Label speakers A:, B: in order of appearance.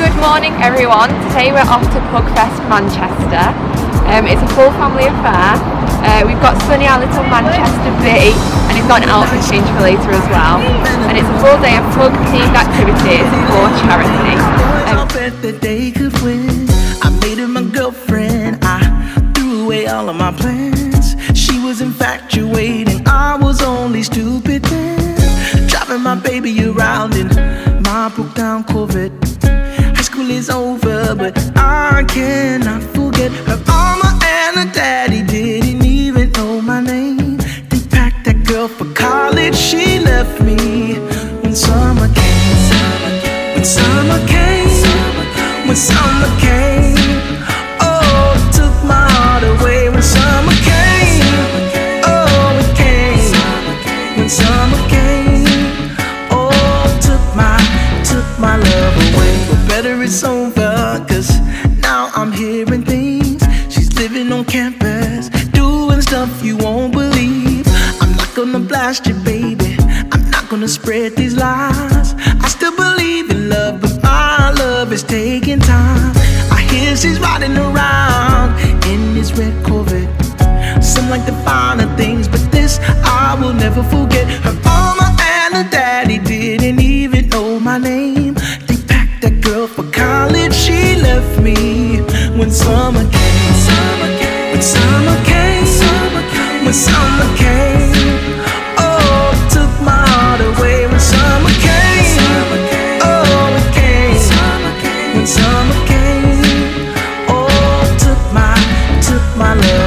A: Good morning everyone. Today we're off to Pugfest Manchester. Um, it's a full family affair. Uh, we've got Sunny, our little Manchester bee, and he's got an outfit change for later as well.
B: And it's a full day of pug themed activities for charity. Um. I made my girlfriend. I threw away all of my plans. She was. I was only stupid then. Driving my baby around in my down. School is over, but I cannot forget her mama and her daddy didn't even know my name. They packed that girl for college. She left me when summer came. When summer came. When summer came. Campus, doing stuff you won't believe. I'm not gonna blast you, baby. I'm not gonna spread these lies. I still believe in love, but my love is taking time. I hear she's riding around in this red Corvette. Some like the finer things, but this I will never forget. Her mama and her daddy didn't even know my name. They packed that girl for college. She left me when summer came. when summer came. Oh, took my heart away when summer came. Oh, it came when summer came. Oh, took my, took my love.